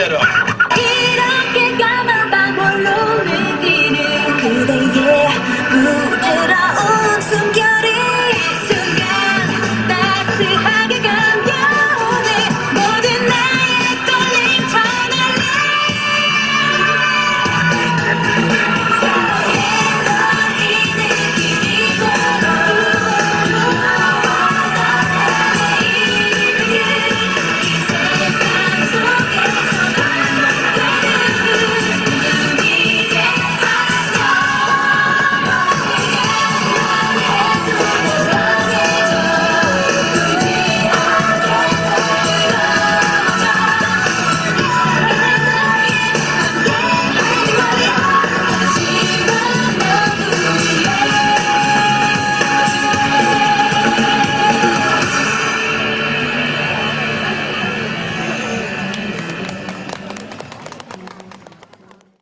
get up.